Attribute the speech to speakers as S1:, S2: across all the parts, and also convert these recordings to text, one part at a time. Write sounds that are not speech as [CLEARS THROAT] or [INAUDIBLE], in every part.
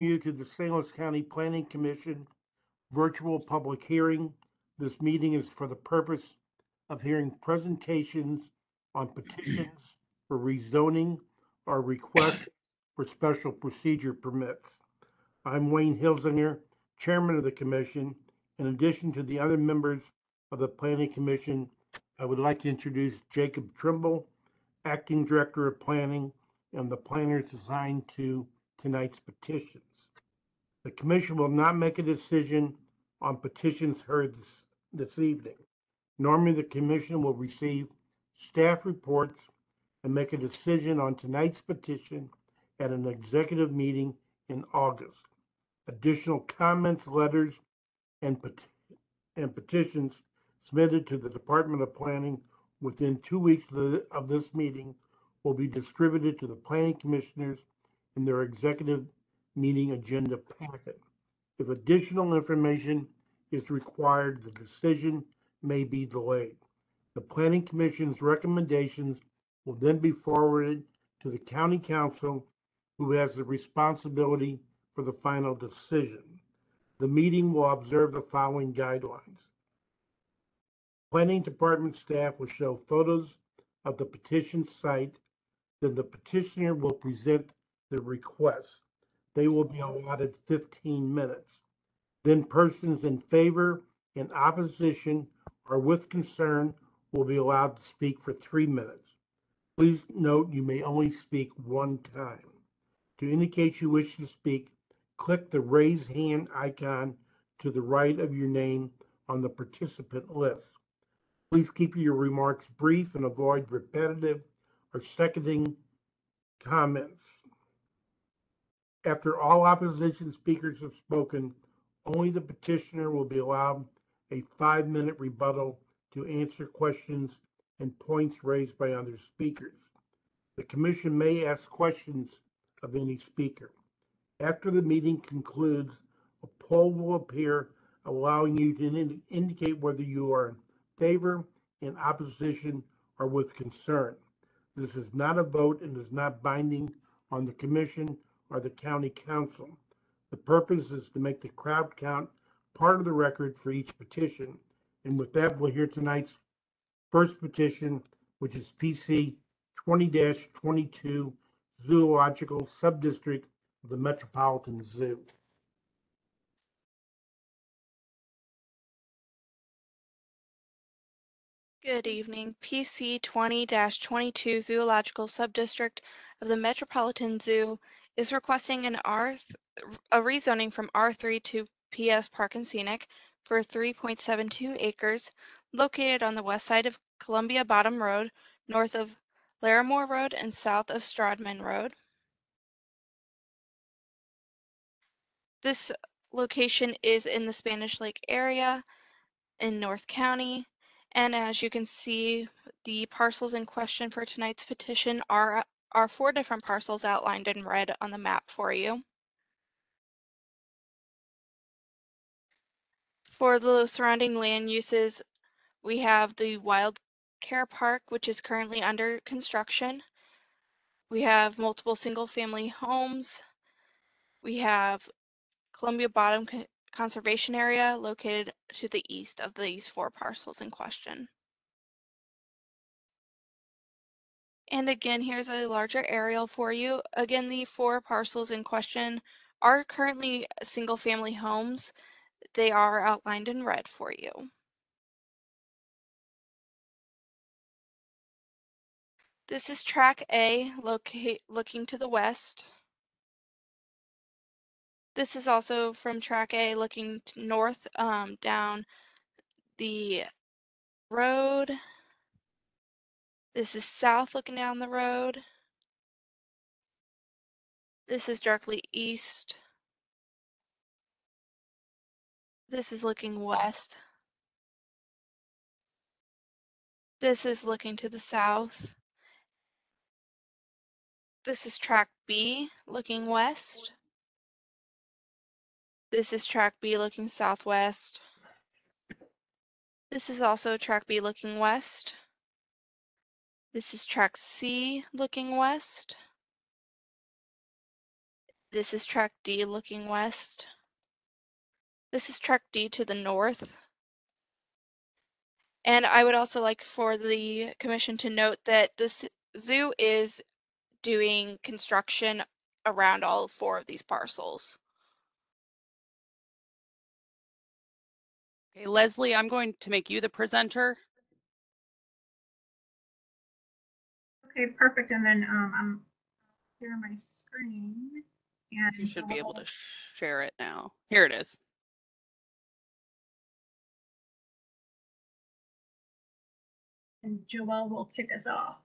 S1: you to the St. Louis County Planning Commission virtual public hearing. This meeting is for the purpose of hearing presentations on petitions for rezoning or requests for special procedure permits. I'm Wayne Hilsinger, Chairman of the Commission. In addition to the other members of the Planning Commission, I would like to introduce Jacob Trimble, Acting Director of Planning, and the planners assigned to tonight's petitions. The commission will not make a decision on petitions heard this, this evening. Normally, the commission will receive staff reports and make a decision on tonight's petition at an executive meeting in August. Additional comments, letters, and pet- and petitions submitted to the Department of Planning within two weeks of, the- of this meeting will be distributed to the planning commissioners in their executive meeting agenda packet. If additional information is required, the decision may be delayed. The planning commission's recommendations will then be forwarded to the county council, who has the responsibility for the final decision. The meeting will observe the following guidelines. Planning Department staff will show photos of the petition site. Then the petitioner will present the request. They will be allotted 15 minutes. Then persons in favor, in opposition, or with concern will be allowed to speak for three minutes. Please note you may only speak one time. To indicate you wish to speak, click the raise hand icon to the right of your name on the participant list. Please keep your remarks brief and avoid repetitive or seconding comments. After all opposition speakers have spoken, only the petitioner will be allowed a five-minute rebuttal to answer questions and points raised by other speakers. The commission may ask questions of any speaker. After the meeting concludes, a poll will appear allowing you to indi- indicate whether you are in favor, in opposition, or with concern. This is not a vote and is not binding on the commission or the county council. The purpose is to make the crowd count part of the record for each petition. And with that, we'll hear tonight's first petition, which is PC 20-22 Zoological Subdistrict of the Metropolitan Zoo.
S2: Good evening. PC 20-22 Zoological Subdistrict of the Metropolitan Zoo is requesting an R, a rezoning from R3 to PS Park and Scenic for 3.72 acres located on the west side of Columbia Bottom Road, north of Larimore Road and south of Strodtman Road. This location is in the Spanish Lake area in North County. And as you can see, the parcels in question for tonight's petition are, are four different parcels outlined in red on the map for you. For the surrounding land uses, we have the Wild Care Park, which is currently under construction. We have multiple single-family homes. We have Columbia Bottom Conservation Area located to the east of these four parcels in question. And again, here's a larger aerial for you. Again, the four parcels in question are currently single-family homes. They are outlined in red for you. This is tract A, locate, looking to the west. This is also from tract A, looking north um, down the road. This is south, looking down the road. This is directly east. This is looking west. This is looking to the south. This is tract B, looking west. This is tract B, looking southwest. This is also tract B, looking west. This is tract C, looking west. This is tract D looking west. This is tract D to the north. And I would also like for the commission to note that this zoo is doing construction around all four of these parcels.
S3: Okay, Leslie, I'm going to make you the presenter.
S4: Okay, perfect. And then um, I'm here on my screen. And
S3: You should be able to share it now. Here it is.
S4: And Joelle will kick us off.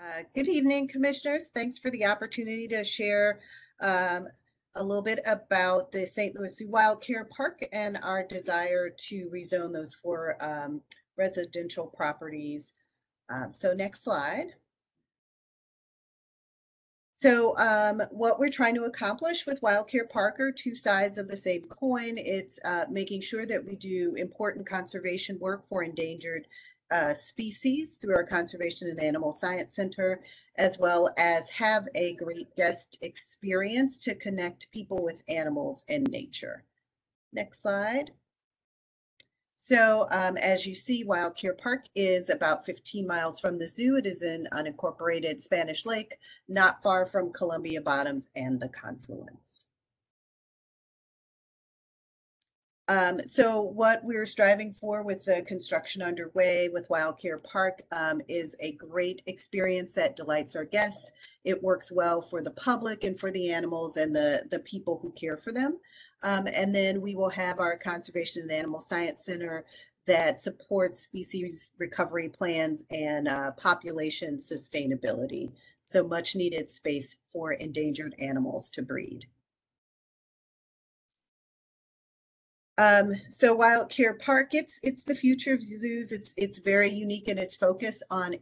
S5: Uh, Good evening, Commissioners. Thanks for the opportunity to share um, a little bit about the St. Louis Zoo Wild Care Park and our desire to rezone those four um, residential properties. Um, So next slide. So um, what we're trying to accomplish with Wild Care Park are two sides of the same coin. It's uh, making sure that we do important conservation work for endangered uh, species through our Conservation and Animal Science Center, as well as have a great guest experience to connect people with animals and nature. Next slide. So um, as you see, Wild Care Park is about 15 miles from the zoo. It is in unincorporated Spanish Lake, not far from Columbia Bottoms and the confluence. Um, so what we're striving for with the construction underway with Wild Care Park um, is a great experience that delights our guests. It works well for the public and for the animals and the, the people who care for them. Um, and then we will have our Conservation and Animal Science Center that supports species recovery plans and uh, population sustainability. So much needed space for endangered animals to breed. Um, so Wild Care Park, it's it's the future of zoos. It's it's very unique in its focus on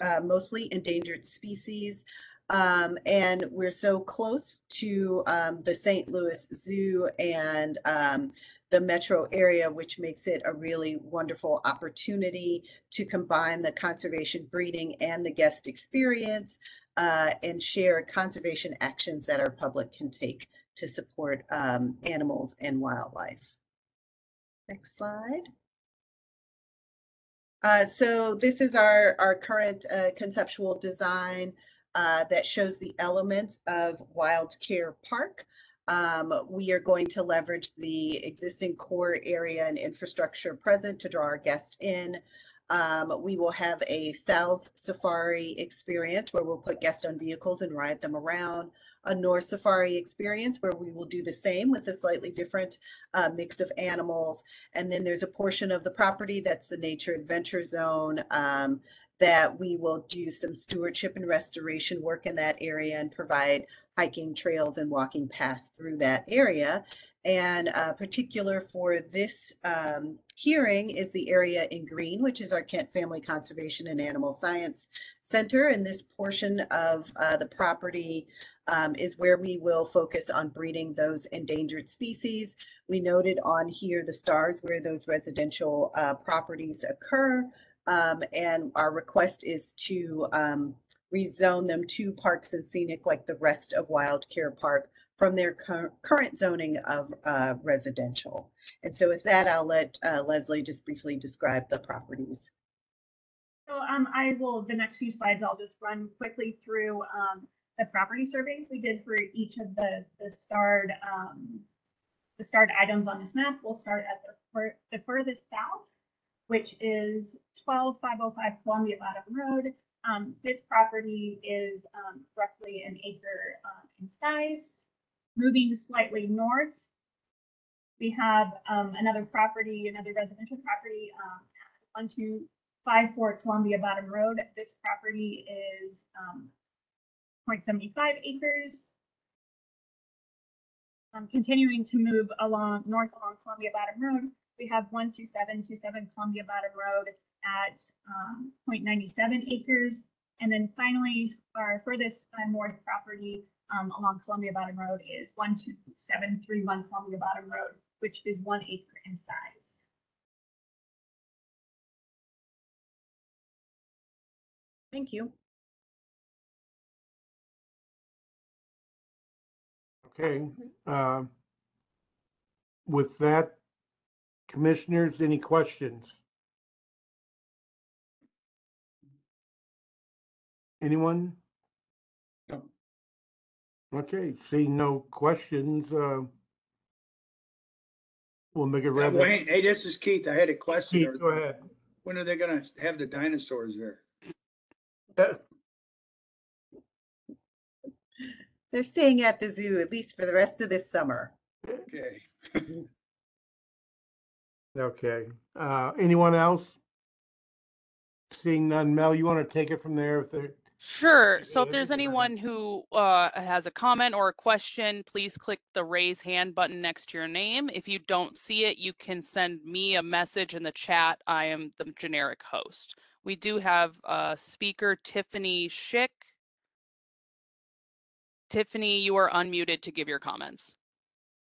S5: uh, mostly endangered species. Um, and we're so close to um, the St. Louis Zoo and um, the metro area, which makes it a really wonderful opportunity to combine the conservation breeding and the guest experience uh, and share conservation actions that our public can take to support um, animals and wildlife. Next slide. Uh, so this is our, our current uh, conceptual design uh, that shows the elements of Wild Care Park. Um, we are going to leverage the existing core area and infrastructure present to draw our guests in. Um, we will have a South Safari experience where we'll put guests on vehicles and ride them around. A North Safari experience where we will do the same with a slightly different uh, mix of animals. And then there's a portion of the property that's the nature adventure zone um, that we will do some stewardship and restoration work in that area and provide hiking trails and walking paths through that area. And uh, particular for this um, hearing is the area in green, which is our Kent Family Conservation and Animal Science Center. And this portion of uh, the property um, is where we will focus on breeding those endangered species. We noted on here the stars where those residential uh, properties occur. Um, and our request is to um, rezone them to parks and scenic like the rest of Wild Care Park from their cur- current zoning of uh, residential. And so with that, I'll let uh, Leslie just briefly describe the properties.
S4: So um, I will, the next few slides, I'll just run quickly through um, the property surveys we did for each of the, the starred, um, the starred items on this map. We'll start at the, the furthest south, which is 12505 Columbia Bottom Road. Um, this property is um, roughly an acre um, in size. Moving slightly north, we have um, another property, another residential property, um, at 1254 Columbia Bottom Road. This property is um, 0.75 acres. Continuing to move along north along Columbia Bottom Road, we have 12727 Columbia Bottom Road at um, 0.97 acres. And then finally, our furthest uh, north property um, along Columbia Bottom Road is 12731 Columbia Bottom Road, which is one acre in size.
S5: Thank you.
S1: Okay, uh, with that, commissioners, any questions? Anyone?
S6: No.
S1: Okay, seeing no questions, uh, we'll make it
S6: Uh,
S1: rather.
S6: Wayne, hey, this is Keith. I had a question.
S1: Keith, go ahead.
S6: When are they gonna have the dinosaurs there?
S1: Uh,
S5: They're staying at the zoo at least for the rest of this summer.
S6: Okay. [LAUGHS] [LAUGHS]
S1: Okay, uh, anyone else? Seeing none, Mel, you want to take it from there if there,
S3: Sure. So if there's anyone who uh, has a comment or a question, please click the raise hand button next to your name. If you don't see it, you can send me a message in the chat. I am the generic host. We do have uh, speaker Tiffany Schick. Tiffany, you are unmuted to give your comments.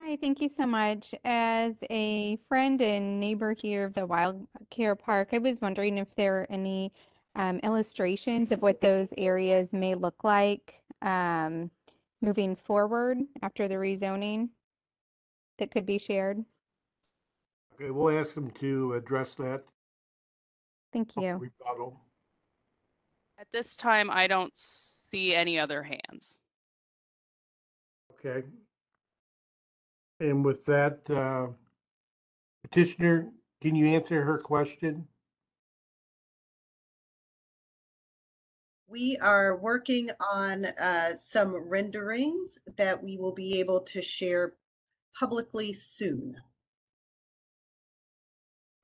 S7: Hi, thank you so much. As a friend and neighbor here of the Wild Care Park, I was wondering if there are any um, illustrations of what those areas may look like um, moving forward after the rezoning that could be shared.
S1: okay, we'll ask them to address that.
S7: Thank you.
S1: Rebuttal.
S3: At this time, I don't see any other hands.
S1: Okay. And with that, uh, petitioner, can you answer her question?
S5: We are working on uh, some renderings that we will be able to share publicly soon.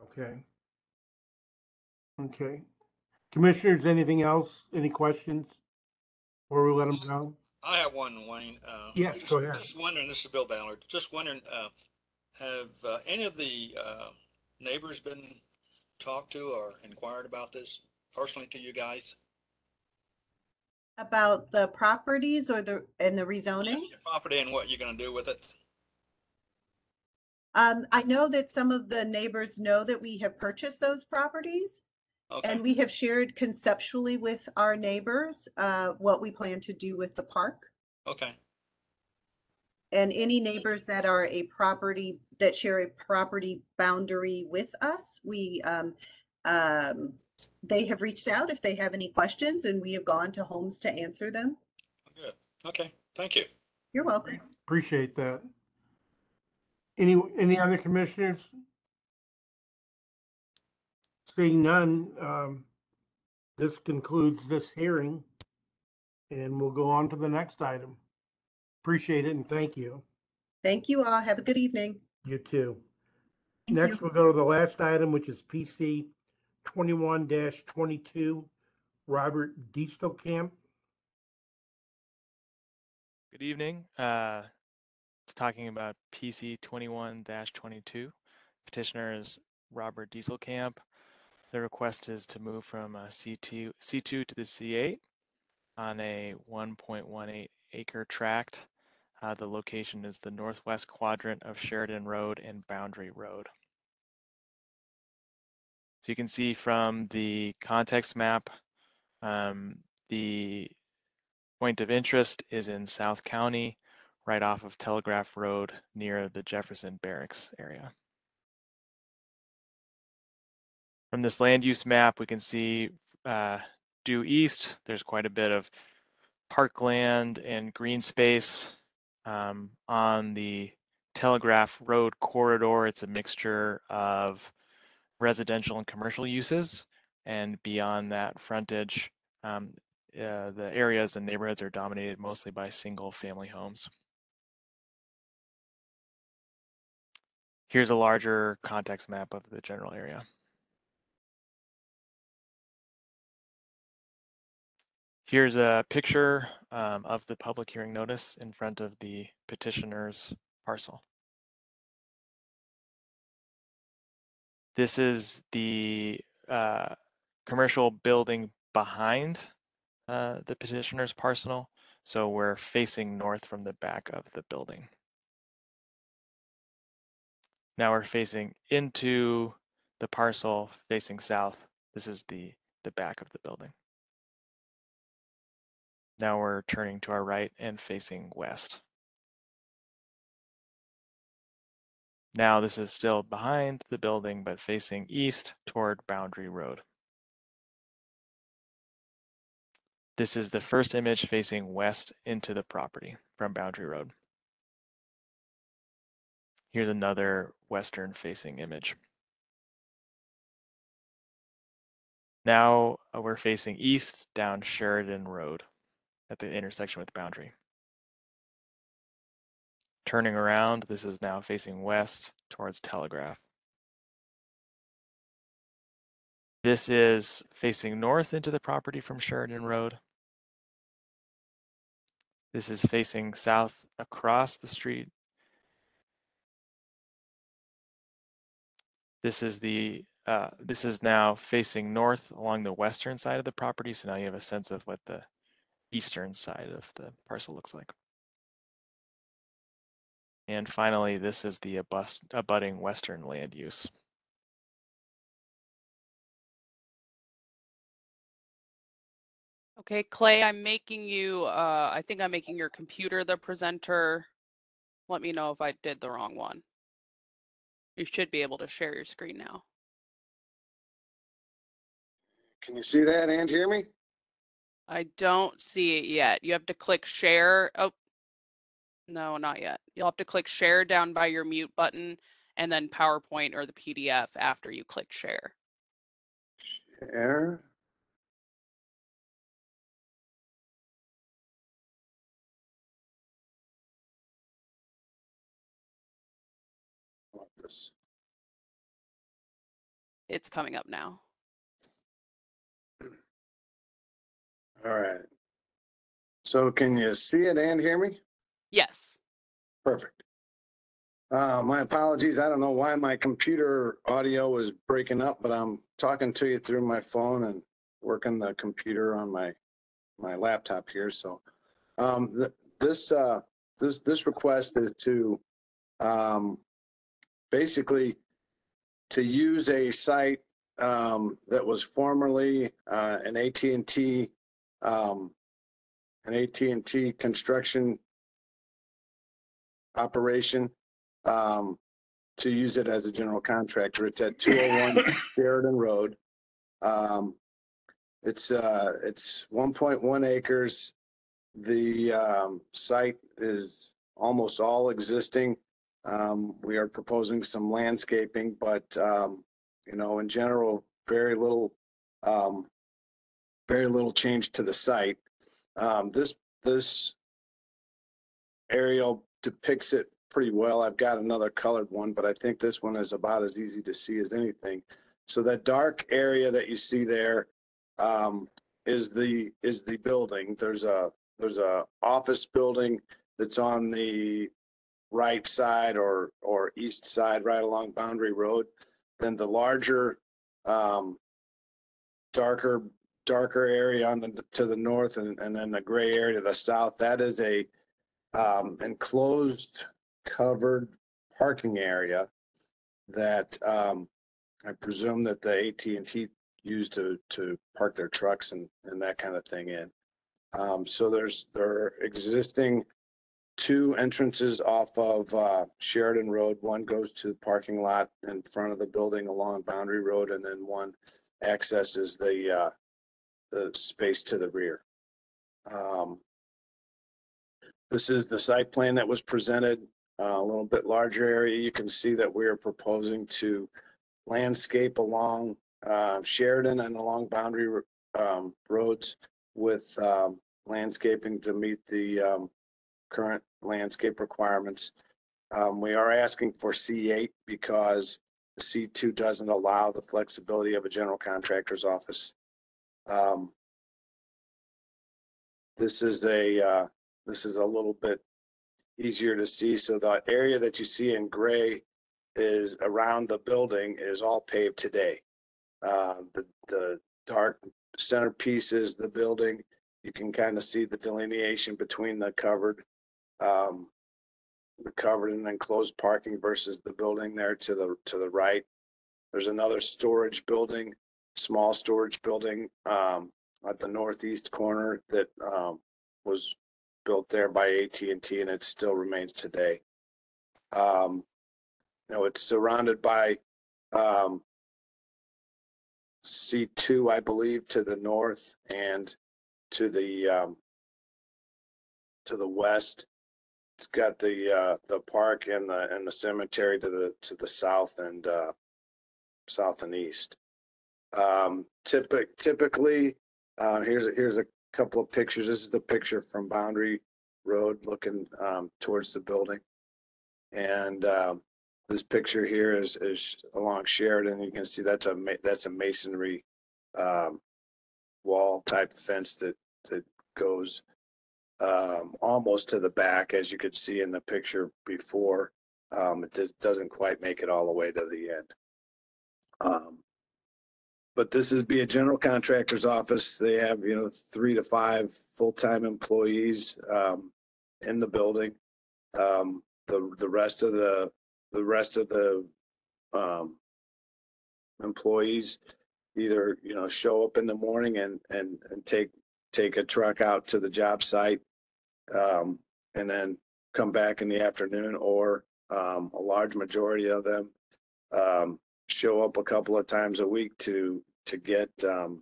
S1: Okay. Okay. Commissioners, anything else? Any questions? Or we let them go?
S8: I have one, Wayne. Uh,
S1: Yes,
S8: just-
S1: go ahead.
S8: Just wondering, this is Bill Ballard, just wondering, uh, have, uh, any of the, uh, neighbors been talked to or inquired about this personally to you guys?
S5: About the properties or the, and the rezoning?
S8: Yes, your Property and what you're gonna do with it?
S5: Um, I know that some of the neighbors know that we have purchased those properties.
S8: Okay,
S5: And we have shared conceptually with our neighbors, uh, what we plan to do with the park.
S8: okay,
S5: And any neighbors that are a property, that share a property boundary with us, we, um, um, they have reached out if they have any questions and we have gone to homes to answer them.
S8: good. Okay, thank you.
S5: You're welcome.
S1: Appreciate that. Any, any other commissioners? Seeing none, um, this concludes this hearing. And we'll go on to the next item. Appreciate it and thank you.
S5: Thank you all. Have a good evening.
S1: You too.
S4: Thank you.
S1: Next, we'll go to the last item, which is PC 21-22, Robert Diestelkamp.
S9: Good evening. Uh, talking about PC 21-22. Petitioner is Robert Diestelkamp. The request is to move from uh, C2, C2 to the C8 on a 1.18 acre tract. Uh, the location is the northwest quadrant of Sheridan Road and Boundary Road. So you can see from the context map, um, the point of interest is in South County, right off of Telegraph Road near the Jefferson Barracks area. From this land use map, we can see uh, due east, there's quite a bit of parkland and green space. Um, on the Telegraph Road corridor, it's a mixture of residential and commercial uses. And beyond that frontage, um, uh, the areas and neighborhoods are dominated mostly by single family homes. Here's a larger context map of the general area. Here's a picture um, of the public hearing notice in front of the petitioner's parcel. This is the uh, commercial building behind uh, the petitioner's parcel. So we're facing north from the back of the building. Now we're facing into the parcel facing south. This is the, the back of the building. Now we're turning to our right and facing west. Now this is still behind the building, but facing east toward Boundary Road. This is the first image facing west into the property from Boundary Road. Here's another western facing image. Now uh, we're facing east down Sheridan Road at the intersection with Boundary. Turning around, this is now facing west towards Telegraph. This is facing north into the property from Sheridan Road. This is facing south across the street. This is the uh, this is now facing north along the western side of the property. So now you have a sense of what the eastern side of the parcel looks like. And finally, this is the abus- abutting western land use.
S3: Okay, Clay, I'm making you, uh, I think I'm making your computer the presenter. Let me know if I did the wrong one. You should be able to share your screen now.
S10: Can you see that and hear me?
S3: I don't see it yet. You have to click share. Oh, no, not yet. You'll have to click share down by your mute button and then PowerPoint or the PDF after you click share.
S10: Share. This.
S3: It's coming up now.
S10: All right. So can you see it and hear me?
S3: Yes.
S10: Perfect. Uh, my apologies. I don't know why my computer audio is breaking up, but I'm talking to you through my phone and working the computer on my, my laptop here. So, um, th- this, uh, this, this request is to, um, basically to use a site, um, that was formerly, uh, an AT&T, um, an AT&T construction operation um, to use it as a general contractor. It's at 201 [COUGHS] Sheridan Road. Um, it's uh, it's 1.1 acres. The um, site is almost all existing. Um, we are proposing some landscaping, but um, you know, in general, very little, um, very little change to the site. Um, this this aerial depicts it pretty well. I've got another colored one, but I think this one is about as easy to see as anything. So that dark area that you see there um, is the is the building. There's a there's a office building that's on the right side or or east side, right along Boundary Road. Then the larger, um, darker darker area on the to the north, and, and then the gray area to the south. That is a um, enclosed covered parking area that um, I presume that the AT&T use to to park their trucks and and that kind of thing in. Um, so there's there are existing two entrances off of uh, Sheridan Road. One goes to the parking lot in front of the building along Boundary Road, and then one accesses the uh, the space to the rear. Um, this is the site plan that was presented, uh, a little bit larger area. You can see that we are proposing to landscape along uh, Sheridan and along boundary um, roads with um, landscaping to meet the um, current landscape requirements. Um, We are asking for C8 because C2 doesn't allow the flexibility of a general contractor's office. Um, This is a, uh, this is a little bit easier to see. So the area that you see in gray is around the building is all paved today. Uh, the, the dark centerpiece is the building. You can kind of see the delineation between the covered, um, the covered and enclosed parking versus the building there to the, to the right. There's another storage building, small storage building, um, at the northeast corner that, um, was built there by AT&T and it still remains today. Um, you know, it's surrounded by, um, C two, I believe, to the north and to the, um, to the west. It's got the, uh, the park and the, and the cemetery to the, to the south and, uh, south and east. Um, typic, typically, uh, here's, a here's a couple of pictures. This is the picture from Boundary Road looking, um, towards the building. And, um, this picture here is, is along Sheridan. You can see that's a, that's a masonry, um, wall type fence that, that goes, um, almost to the back, as you could see in the picture before. Um, it doesn't quite make it all the way to the end. But this is be a general contractor's office. They have, you know, three to five full-time employees, um, in the building. Um, the, the rest of the, the rest of the, um, employees either, you know, show up in the morning and, and, and take, take a truck out to the job site. Um, and then come back in the afternoon or, um, a large majority of them, um, show up a couple of times a week to, to get, um,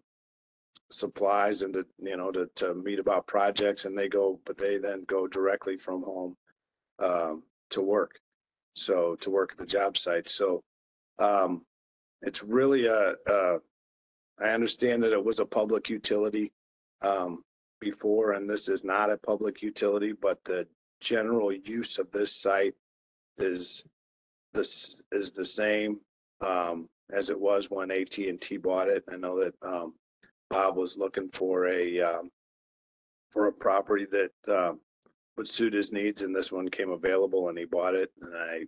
S10: supplies and to, you know, to, to meet about projects and they go, but they then go directly from home, um, to work. So to work at the job site. So, um, it's really a, uh, I understand that it was a public utility, um, before, and this is not a public utility, but the general use of this site is this is the same, um, as it was when AT&T bought it. I know that, um, Bob was looking for a, um, for a property that, um, would suit his needs and this one came available and he bought it. And I,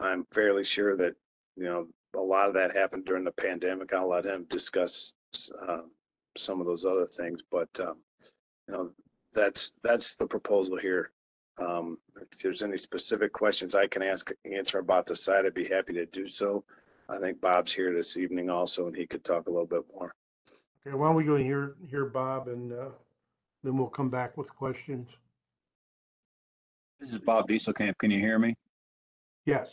S10: I'm fairly sure that, you know, a lot of that happened during the pandemic. I'll let him discuss, um, some of those other things, but, um, you know, that's, that's the proposal here. Um, if there's any specific questions I can ask, answer about the site, I'd be happy to do so. I think Bob's here this evening also, and he could talk a little bit more.
S1: Okay, why don't we go and hear, hear Bob and, uh, then we'll come back with questions.
S11: This is Bob Diestelkamp. Can you hear me?
S1: Yes.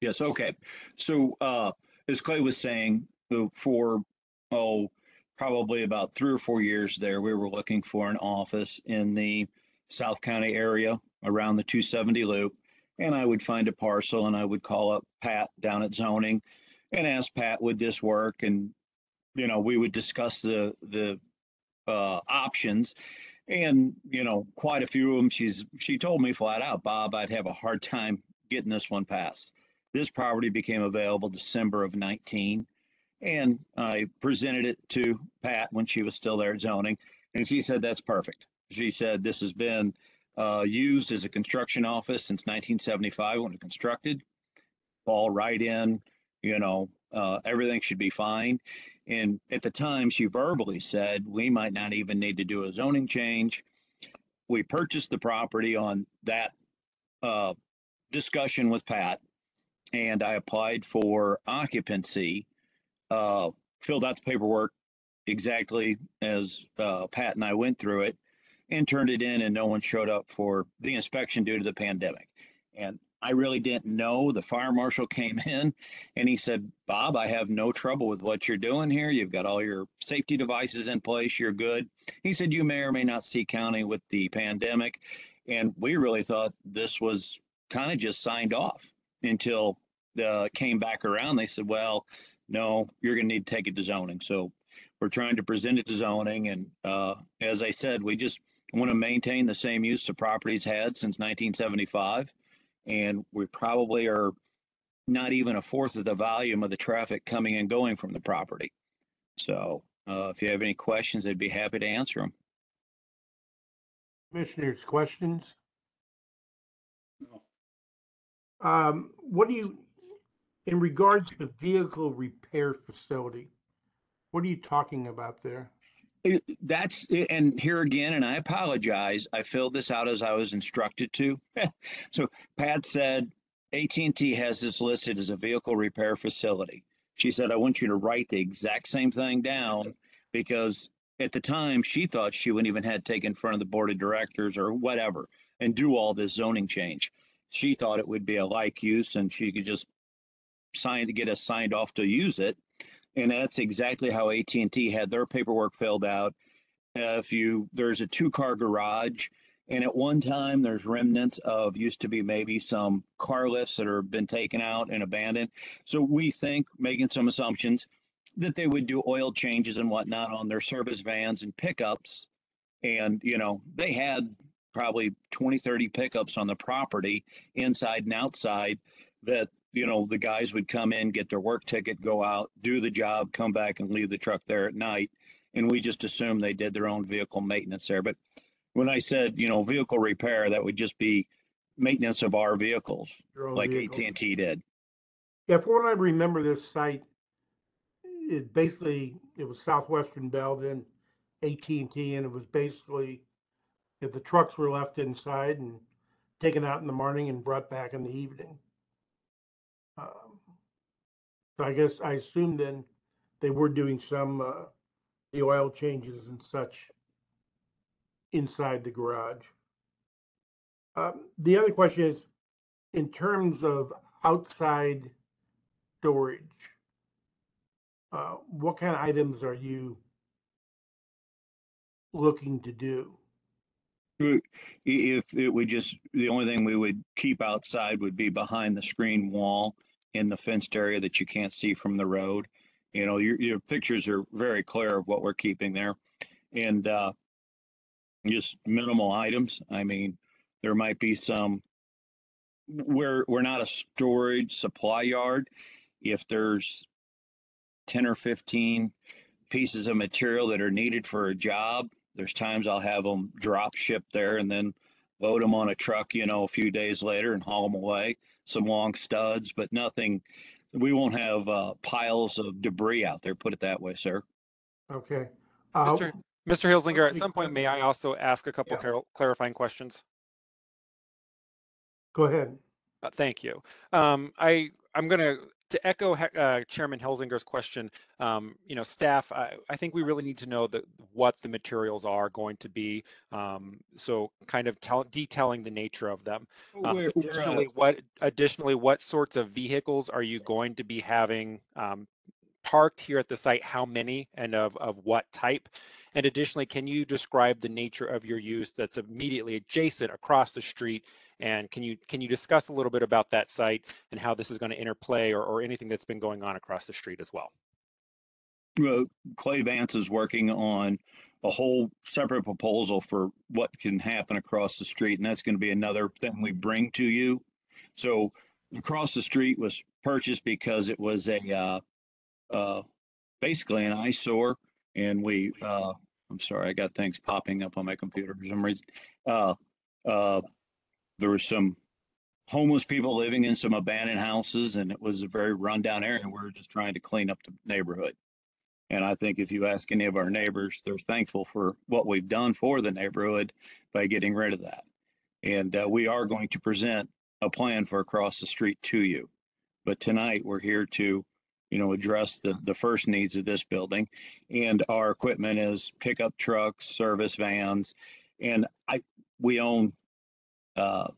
S11: Yes, okay. So, uh, as Clay was saying, uh, for, oh, probably about three or four years there, we were looking for an office in the South County area around the two seventy loop. And I would find a parcel and I would call up Pat down at zoning and ask Pat, would this work? And, you know, we would discuss the, the, uh, options. And, you know, quite a few of them, she's, she told me flat out, Bob, I'd have a hard time getting this one passed. This property became available December of nineteen. And I presented it to Pat when she was still there at zoning, and she said, that's perfect. She said, this has been, uh, used as a construction office since nineteen seventy-five when it constructed. Fall right in, you know, uh, everything should be fine. And at the time, she verbally said, we might not even need to do a zoning change. We purchased the property on that, uh, discussion with Pat. And I applied for occupancy, uh, filled out the paperwork exactly as, uh, Pat and I went through it and turned it in and no one showed up for the inspection due to the pandemic. And I really didn't know. The fire marshal [LAUGHS] came in and he said, Bob, I have no trouble with what you're doing here. You've got all your safety devices in place. You're good. He said, you may or may not see county with the pandemic. And we really thought this was kind of just signed off until uh, came back around. They said, well, no, you're going to need to take it to zoning. So we're trying to present it to zoning. And uh, as I said, we just want to maintain the same use the property's had since 1975. And we probably are not even a fourth of the volume of the traffic coming and going from the property. So uh, if you have any questions, I'd be happy to answer them.
S1: Commissioners, questions?
S6: No.
S1: Um, what do you, in regards to vehicle repair facility, what are you talking about there?
S11: That's, and here again, and I apologize, I filled this out as I was instructed to. [LAUGHS] So Pat said, AT&T has this listed as a vehicle repair facility. She said, I want you to write the exact same thing down because at the time she thought she wouldn't even had to take in front of the board of directors or whatever and do all this zoning change. She thought it would be a like use and she could just sign to get us signed off to use it. And that's exactly how AT&T had their paperwork filled out. Uh, if you, there's a two-car garage, and at one time there's remnants of used to be maybe some car lifts that have been taken out and abandoned. So we think, making some assumptions, that they would do oil changes and whatnot on their service vans and pickups. And, you know, they had probably 20, 30 pickups on the property, inside and outside, that, you know, the guys would come in, get their work ticket, go out, do the job, come back and leave the truck there at night. And we just assumed they did their own vehicle maintenance there. But when I said, you know, vehicle repair, that would just be maintenance of our vehicles, like
S1: vehicle.
S11: AT&T did.
S1: Yeah, from what I remember, this site, it basically, it was Southwestern Bell, then AT&T, and it was basically if the trucks were left inside and taken out in the morning and brought back in the evening. Um, So I guess, I assume then they were doing some, uh, the oil changes and such inside the garage. Um, the other question is, in terms of outside storage, uh, what kind of items are you looking to do?
S11: If it would just, the only thing we would keep outside would be behind the screen wall in the fenced area that you can't see from the road. You know, your, your pictures are very clear of what we're keeping there. And, uh, just minimal items. I mean, there might be some, we're, we're not a storage supply yard. If there's ten or fifteen pieces of material that are needed for a job, there's times I'll have them drop ship there and then load them on a truck, you know, a few days later and haul them away. Some long studs, but nothing, we won't have uh, piles of debris out there, put it that way, sir.
S1: Okay. Uh,
S12: Mr. Mr. Hilsinger, at some point, may I also ask a couple
S1: Yeah.
S12: clarifying questions?
S1: Go ahead.
S12: Uh, Thank you. Um, I, I'm gonna, to echo uh, Chairman Hilsinger's question, um, you know, staff, I, I think we really need to know that what the materials are going to be. Um, so kind of tell, detailing the nature of them. Um,
S11: We're- we're, uh,
S12: Additionally, what, additionally, what sorts of vehicles are you going to be having um, parked here at the site? How many and of, of what type? And additionally, can you describe the nature of your use that's immediately adjacent across the street? And can you, can you discuss a little bit about that site and how this is going to interplay or, or anything that's been going on across the street as well?
S11: Well, Clay Vance is working on a whole separate proposal for what can happen across the street, and that's going to be another thing we bring to you. So across the street was purchased because it was a uh, uh, basically an eyesore, and we uh, I'm sorry, I got things popping up on my computer for some reason. There was some homeless people living in some abandoned houses, and it was a very rundown area. We were just trying to clean up the neighborhood. And I think if you ask any of our neighbors, they're thankful for what we've done for the neighborhood by getting rid of that. And uh, we are going to present a plan for across the street to you. But tonight, we're here to, you know, address the, the first needs of this building. And our equipment is pickup trucks, service vans, and I, we own uh,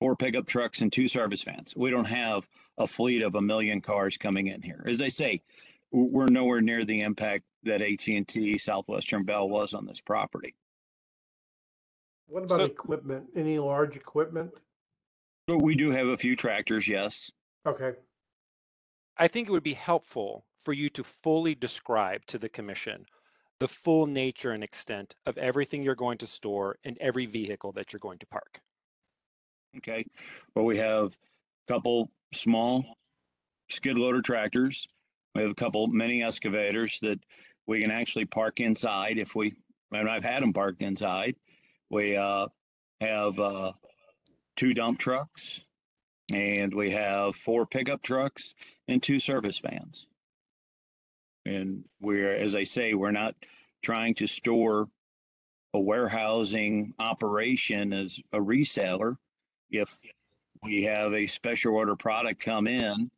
S11: four pickup trucks and two service vans. We don't have a fleet of a million cars coming in here. As I say, we're nowhere near the impact that AT&T Southwestern Bell was on this property.
S1: What about
S12: So-
S1: equipment? Any large equipment?
S11: But we do have a few tractors, yes.
S1: Okay.
S12: I think it would be helpful for you to fully describe to the commission the full nature and extent of everything you're going to store and every vehicle that you're going to park.
S11: Okay, well, we have a couple small skid loader tractors. We have a couple mini excavators that we can actually park inside if we, and I've had them parked inside. We uh, have uh, two dump trucks and we have four pickup trucks and two service vans. And we're, as I say, we're not trying to store a warehousing operation as a reseller if we have a special order product come in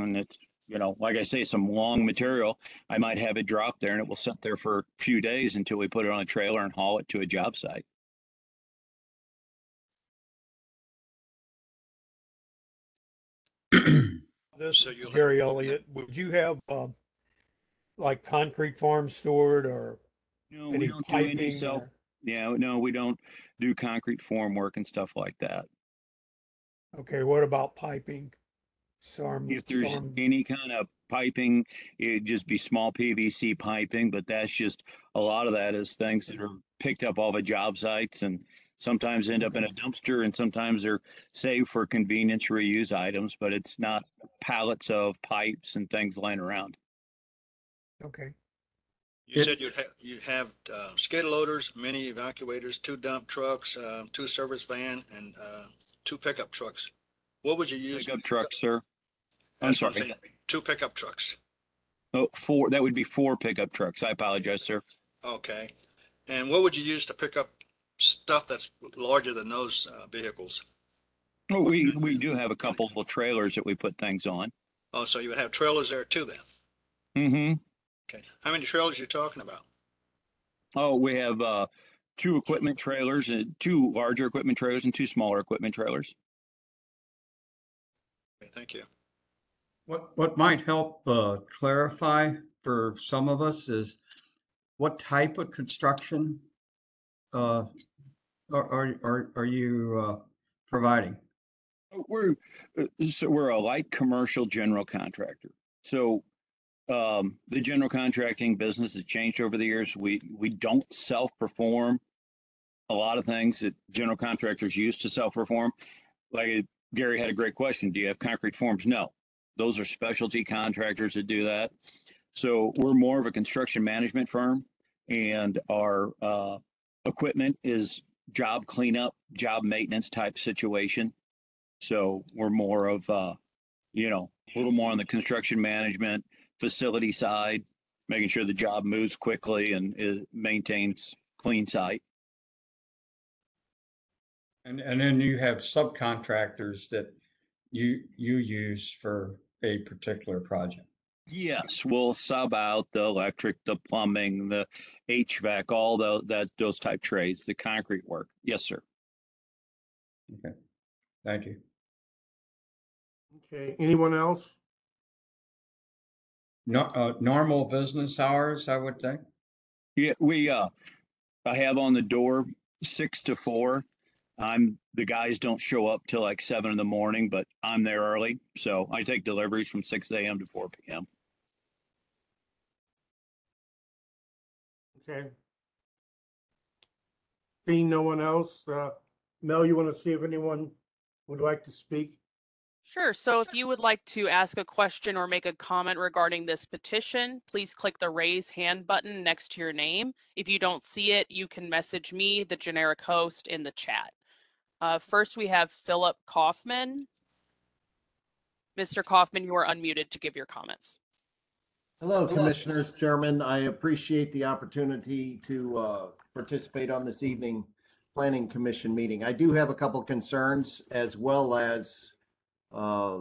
S11: and it's, you know, like I say, some long material, I might have it drop there and it will sit there for a few days until we put it on a trailer and haul it to a job site. [CLEARS THROAT]
S6: This
S8: So
S6: Gary Elliott. Would you have, um, like concrete farms stored or
S11: No, we
S6: any
S11: don't do any self,
S6: or-
S11: yeah, no, we don't do concrete form work and stuff like that.
S6: Okay, what about piping? Storm,
S11: If there's
S6: storm,
S11: any kind of piping, it'd just be small PVC piping, but that's just, a lot of that is things that are picked up off of job sites and sometimes end up in a dumpster and sometimes they're saved for convenience reuse items, but it's not pallets of pipes and things laying around.
S6: okay.
S8: You
S6: It-
S8: said you'd have, you have, uh, skid loaders, mini excavators, two dump trucks, uh, two service van and, uh, two pickup trucks. What would you use? to
S11: Pickup
S8: pick
S11: truck, sir. I'm
S8: That's what
S11: sorry.
S8: saying. Two pickup trucks.
S11: Oh, four, that would be four pickup trucks. I apologize, sir.
S8: Okay. And what would you use to pick up stuff that's larger than those, uh, vehicles?
S11: Oh, we, we do have a couple of trailers that we put things on.
S8: Oh, so you would have trailers there too then?
S11: Mm-hmm.
S8: Okay. How many trailers you talking about?
S11: Oh, we have, uh, two equipment trailers and two larger equipment trailers and two smaller equipment trailers.
S8: Okay, thank you.
S13: What, what might help uh, clarify for some of us is what type of construction uh, are, are, are, are you uh, providing?
S11: We're, uh, so we're a light commercial general contractor. So um, the general contracting business has changed over the years. We, we don't self-perform a lot of things that general contractors used to self-perform. Like uh, Gary had a great question. Do you have concrete forms? No. Those are specialty contractors that do that. So we're more of a construction management firm and our uh, equipment is job cleanup, job maintenance type situation. So we're more of, uh, you know, a little more on the construction management facility side, making sure the job moves quickly and is, maintains clean site.
S13: And, and then you have subcontractors that you, you use for a particular project.
S11: Yes, we'll sub out the electric, the plumbing, the HVAC, all the, that, those type trades, the concrete work. Yes, sir.
S13: Okay, thank you.
S1: Okay, anyone else?
S13: No, uh, normal business hours, I would think.
S11: Yeah, we, uh, I have on the door six to four. I'm, the guys don't show up till like seven in the morning, but I'm there early. So I take deliveries from six AM to four PM.
S1: Okay. Seeing no one else, uh, Mel, you want to see if anyone would like to speak?
S3: Sure. So if you would like to ask a question or make a comment regarding this petition, please click the raise hand button next to your name. If you don't see it, you can message me, the generic host, in the chat. Uh, first, we have Philip Kaufman. Mr. Kaufman, you are unmuted to give your comments.
S14: Hello, Commissioners, Chairman. I appreciate the opportunity to uh, participate on this evening Planning Commission meeting. I do have a couple concerns as well as uh,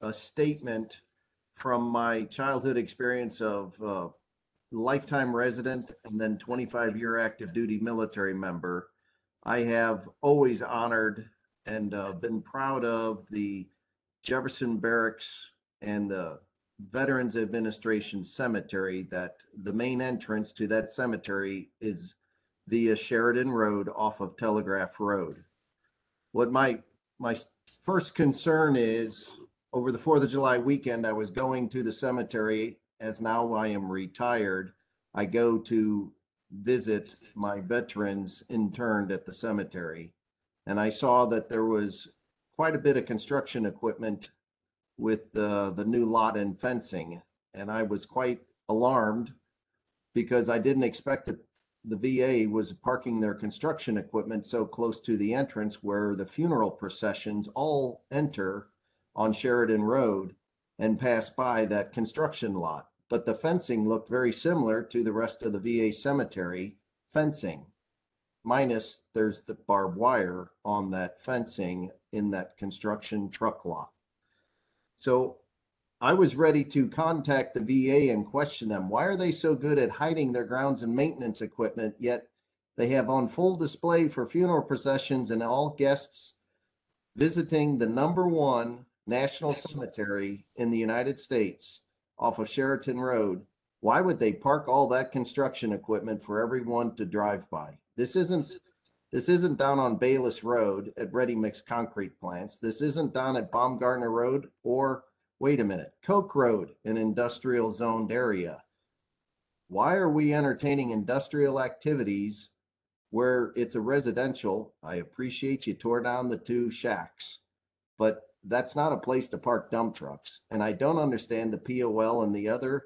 S14: a statement from my childhood experience of uh, lifetime resident and then 25-year active duty military member. I have always honored and uh, been proud of the Jefferson Barracks and the Veterans Administration Cemetery that the main entrance to that cemetery is via Sheridan Road off of Telegraph Road. What my my first concern is over the 4th of July weekend, I was going to the cemetery as now I am retired. I go to visit my veterans interned at the cemetery. And I saw that there was quite a bit of construction equipment with the, the new lot and fencing. And I was quite alarmed because I didn't expect that the VA was parking their construction equipment so close to the entrance where the funeral processions all enter on Sheridan Road and pass by that construction lot. But the fencing looked very similar to the rest of the VA cemetery fencing. Minus there's the barbed wire on that fencing in that construction truck lot. So I was ready to contact the VA and question them. Why are they so good at hiding their grounds and maintenance equipment, yet they have on full display for funeral processions and all guests visiting the number one national cemetery in the United States off of Sheridan Road, why would they park all that construction equipment for everyone to drive by? This isn't, this isn't down on Bayless Road at Ready Mix Concrete Plants. This isn't down at Baumgartner Road or, wait a minute, Koch Road, an industrial zoned area. Why are we entertaining industrial activities where it's a residential? I appreciate you tore down the two shacks, but that's not a place to park dump trucks. And I don't understand the POL and the other.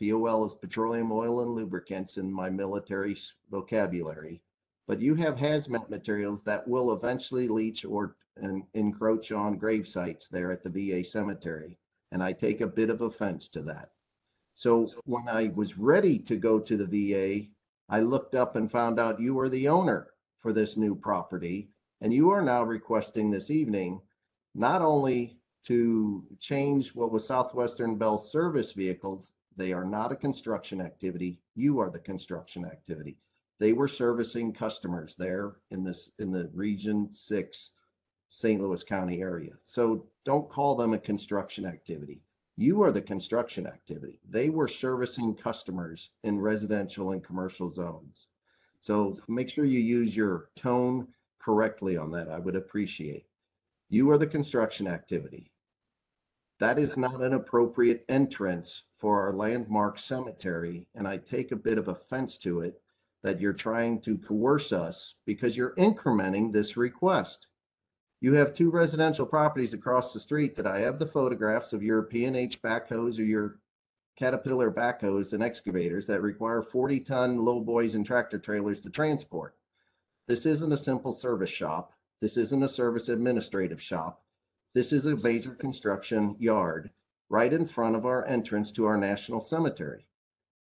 S14: POL is petroleum oil and lubricants in my military vocabulary. But you have hazmat materials that will eventually leach or en- encroach on grave sites there at the VA cemetery. And I take a bit of offense to that. So when I was ready to go to the VA, I looked up and found out you are the owner for this new property. And you are now requesting this evening not only to change what was Southwestern Bell service vehicles, they are not a construction activity. You are the construction activity. They were servicing customers there in this, in the Region Six St. Louis County area. So don't call them a construction activity. You are the construction activity. They were servicing customers in residential and commercial zones. So make sure you use your tone correctly on that. I would appreciate. You are the construction activity. That is not an appropriate entrance for our landmark cemetery, and I take a bit of offense to it that you're trying to coerce us because you're incrementing this request. You have two residential properties across the street that I have the photographs of your P and H backhoes or your Caterpillar backhoes and excavators that require 40 ton low boys and tractor trailers to transport. This isn't a simple service shop. This isn't a service administrative shop. This is a major construction yard right in front of our entrance to our national cemetery.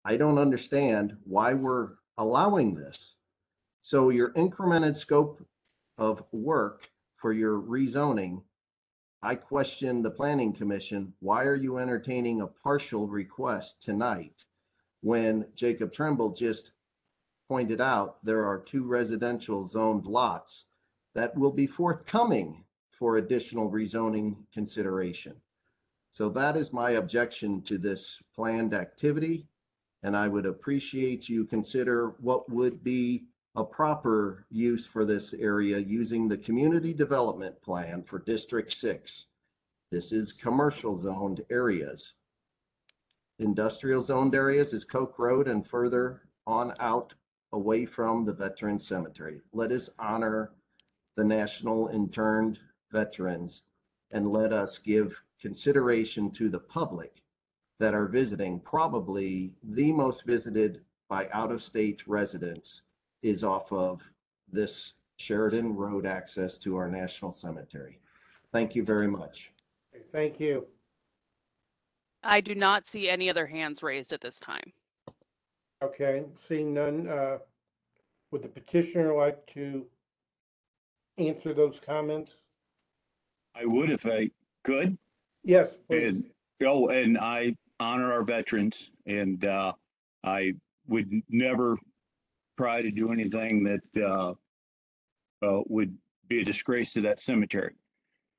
S14: I don't understand why we're allowing this. So your incremented scope of work for your rezoning, I question the planning commission. Why are you entertaining a partial request tonight? When Jacob Tremble just pointed out, there are two residential zoned lots that will be forthcoming for additional rezoning consideration. So that is my objection to this planned activity. And I would appreciate you consider what would be a proper use for this area using the community development plan for District Six. This is commercial zoned areas. Industrial zoned areas is Koch Road and further on out away from the veteran cemetery. Let us honor the national interned veterans and let us give consideration to the public that are visiting. Probably the most visited by out-of-state residents is off of this Sheridan Road access to our national cemetery. Thank you very much.
S1: Thank you.
S3: I do not see any other hands raised at this time.
S1: Okay, seeing none, uh, would the petitioner like to answer those comments?
S11: I would if I could.
S1: Yes, please.
S11: And, oh, and I honor our veterans and, uh, I would never try to do anything that, uh, uh, would be a disgrace to that cemetery.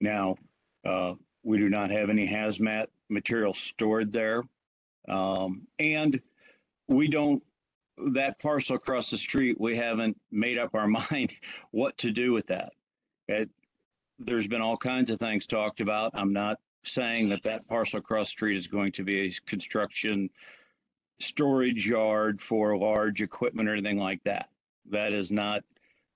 S11: Now, uh, we do not have any hazmat material stored there. Um, and we don't, that parcel across the street, we haven't made up our [LAUGHS] mind what to do with that. It, there's been all kinds of things talked about. I'm not saying that that parcel across the street is going to be a construction storage yard for large equipment or anything like that. That is not,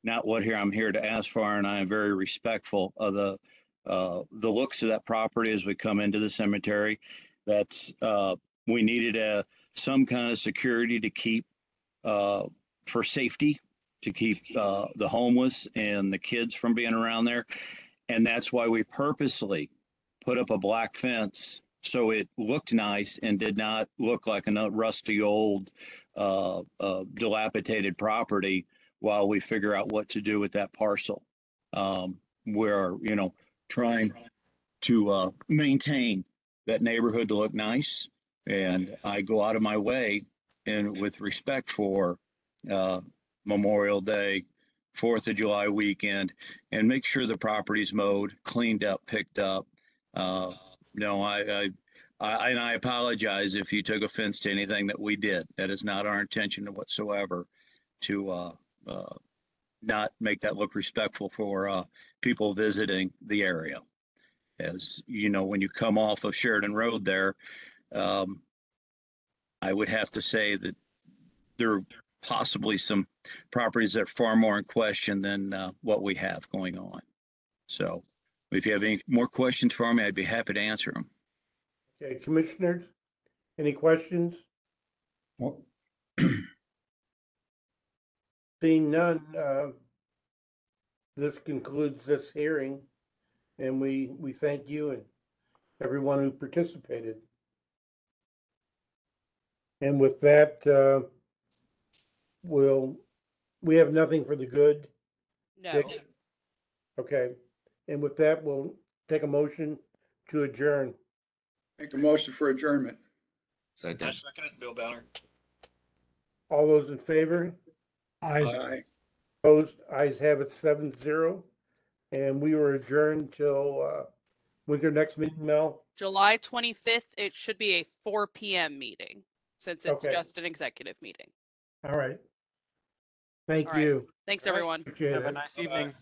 S11: not what here I'm here to ask for, and I am very respectful of the, uh, the looks of that property as we come into the cemetery. That's, uh, we needed a, some kind of security to keep, uh, for safety, to keep, uh, the homeless and the kids from being around there. And that's why we purposely put up a black fence so it looked nice and did not look like a rusty old uh, uh, dilapidated property while we figure out what to do with that parcel. Um, we're, you know, trying to uh, maintain that neighborhood to look nice. And I go out of my way and with respect for uh, Memorial Day, Fourth of July weekend, and make sure the property's mowed, cleaned up, picked up, Uh, no, I, I, I, and I apologize if you took offense to anything that we did. That is not our intention whatsoever to, uh, uh, not make that look respectful for, uh, people visiting the area. As you know, when you come off of Sheridan Road there, um, I would have to say that there are possibly some properties that are far more in question than, uh, what we have going on. So if you have any more questions for me, I'd be happy to answer them.
S1: Okay, commissioners, any questions?
S13: Well, [CLEARS THROAT]
S1: Seeing none, uh, this concludes this hearing, and we, we thank you and everyone who participated. And with that, uh, we'll, we have nothing for the good.
S3: No.
S1: Dick? Okay, and with that, we'll take a motion to adjourn.
S15: Make a motion for adjournment.
S8: I second it, Bill Ballard.
S1: All those in favor?
S15: Aye.
S1: Opposed, ayes have it seven zero. And we were adjourned till, uh, when's your next meeting, Mel?
S3: July 25th, it should be a 4 PM meeting, since it's
S1: Okay.
S3: just an executive meeting.
S1: All right. Thank
S3: All right.
S1: you.
S3: Thanks,
S1: All right.
S3: everyone.
S1: Appreciate
S9: Have a
S1: it.
S9: nice evening.